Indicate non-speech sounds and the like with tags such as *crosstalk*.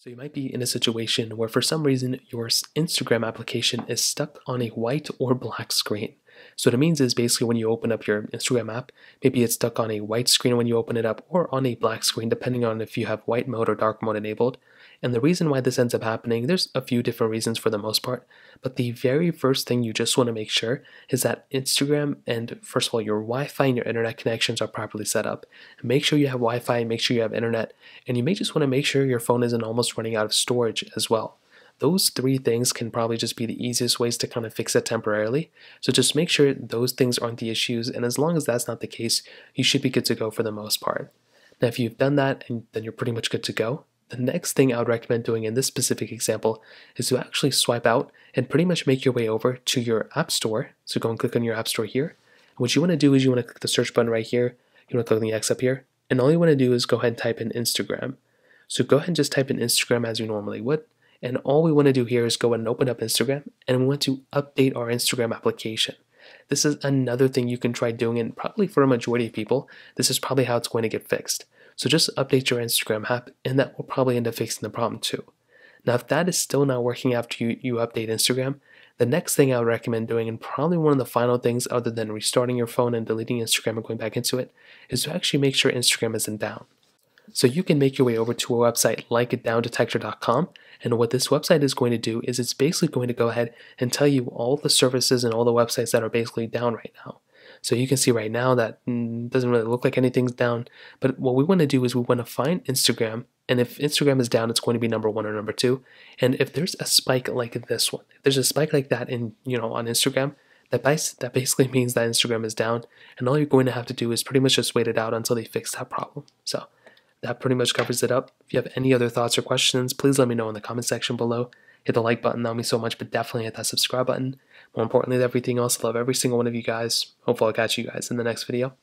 So you might be in a situation where for some reason your Instagram application is stuck on a white or black screen. So what it means is basically when you open up your Instagram app, maybe it's stuck on a white screen when you open it up or on a black screen, depending on if you have white mode or dark mode enabled. And the reason why this ends up happening, there's a few different reasons for the most part, but the very first thing you just want to make sure is that Instagram and first of all, your Wi Fi and your internet connections are properly set up. Make sure you have Wi Fi, make sure you have internet, and you may just want to make sure your phone isn't almost running out of storage as well. Those three things can probably just be the easiest ways to kind of fix it temporarily. So just make sure those things aren't the issues, and as long as that's not the case, you should be good to go for the most part. Now, if you've done that, and then you're pretty much good to go. The next thing I would recommend doing in this specific example is to actually swipe out and pretty much make your way over to your App Store. So go and click on your App Store here. And what you want to do is you want to click the search button right here. You want to click on the X up here. And all you want to do is go ahead and type in Instagram. So go ahead and just type in Instagram as you normally would. And all we want to do here is go and open up Instagram and we want to update our Instagram application. This is another thing you can try doing, and probably for a majority of people, this is probably how it's going to get fixed. So just update your Instagram app, and that will probably end up fixing the problem too. Now, if that is still not working after you, you update Instagram, the next thing I would recommend doing, and probably one of the final things other than restarting your phone and deleting Instagram and going back into it, is to actually make sure Instagram isn't down. So you can make your way over to a website like downdetector.com. And what this website is going to do is it's basically going to go ahead and tell you all the services and all the websites that are basically down right now. So you can see right now that mm, doesn't really look like anything's down. But what we want to do is we want to find Instagram. And if Instagram is down, it's going to be number one or number two. And if there's a spike like this one, if there's a spike like that in, you know, on Instagram, that, that basically *laughs* means that Instagram is down. And all you're going to have to do is pretty much just wait it out until they fix that problem. So that pretty much covers it up. If you have any other thoughts or questions, please let me know in the comment section below. Hit the like button, that would mean so much, but definitely hit that subscribe button. More importantly than everything else, I love every single one of you guys. Hopefully I'll catch you guys in the next video.